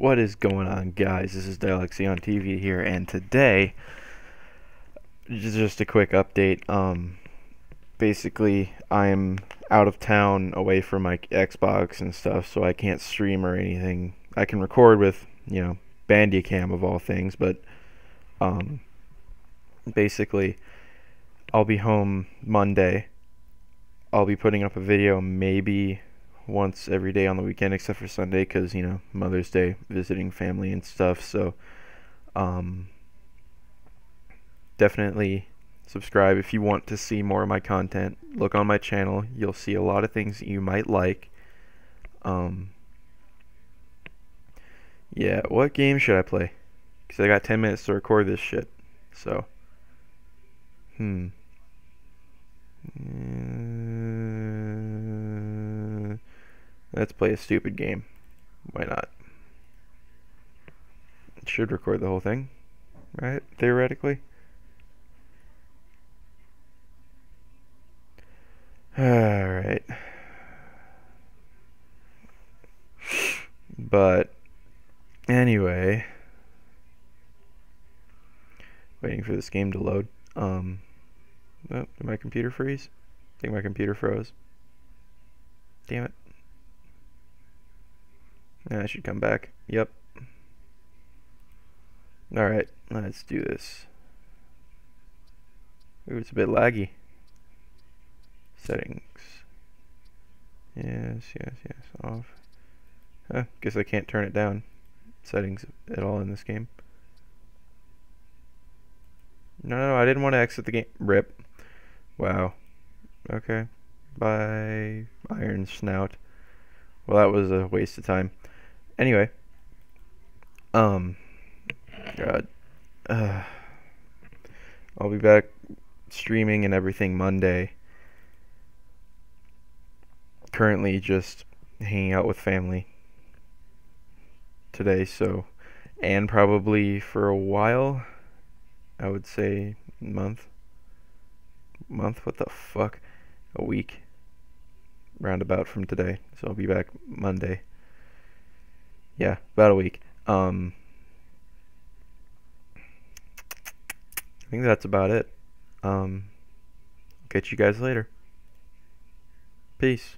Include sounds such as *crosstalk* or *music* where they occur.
What is going on, guys? This is Dylexion TV here, and today, just a quick update. Um, basically, I'm out of town, away from my Xbox and stuff, so I can't stream or anything. I can record with, you know, Bandicam of all things, but um, basically, I'll be home Monday. I'll be putting up a video maybe once every day on the weekend except for Sunday because you know Mother's Day visiting family and stuff so um, definitely subscribe if you want to see more of my content. Look on my channel you'll see a lot of things that you might like. Um, yeah what game should I play? Because I got 10 minutes to record this shit so hmm Let's play a stupid game. Why not? It should record the whole thing, right? Theoretically. Alright. But, anyway. Waiting for this game to load. Um, oh, did my computer freeze? I think my computer froze. Damn it. I should come back. Yep. Alright, let's do this. Ooh, it's a bit laggy. Settings. Yes, yes, yes, off. Huh, guess I can't turn it down. Settings at all in this game. No, no, I didn't want to exit the game. Rip. Wow. Okay. Bye, Iron Snout. Well, that was a waste of time. Anyway, um, God, uh, *sighs* I'll be back streaming and everything Monday. Currently, just hanging out with family today, so, and probably for a while, I would say month. Month? What the fuck? A week. Roundabout from today. So I'll be back Monday yeah, about a week. Um, I think that's about it. Um, catch you guys later. Peace.